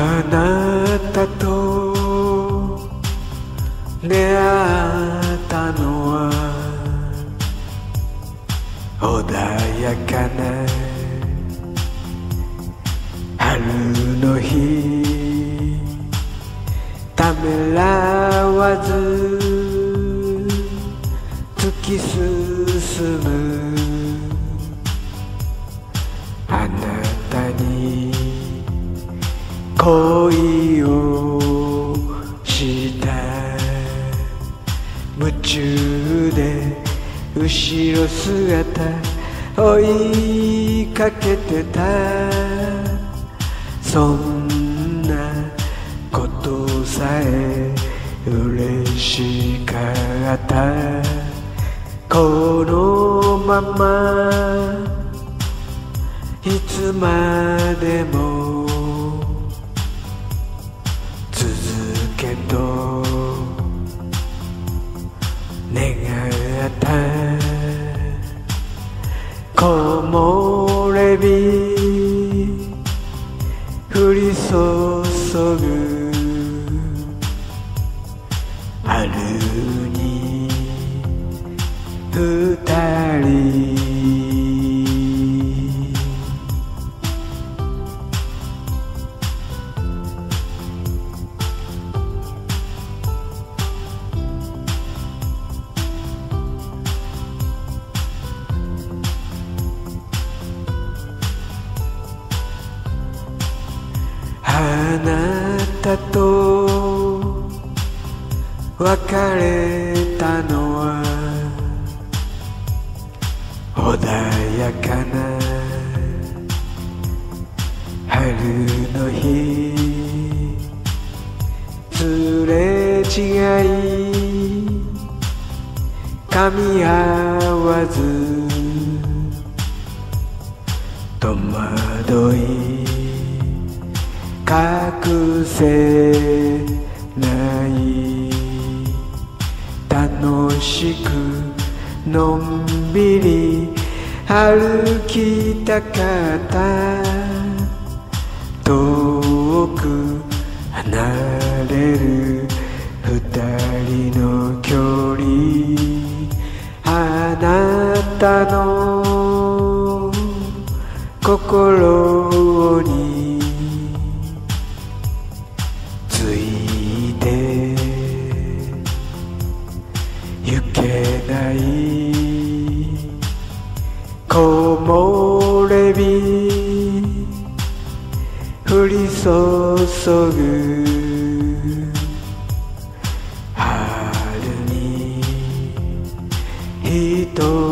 あなたと出会ったのは穏やかな春の日ためらわず突き進む恋をした夢中で後ろ姿追いかけてた。そんなことさえ嬉しかった。このままいつまでも注ぐ。春に二人。あなたと別れたのは穏やかな春の日すれ違い噛み合わず戸惑い隠せない楽しくのんびり歩きたかった。遠く離れる二人の距離。あなたの心に。降り注ぐ春に一人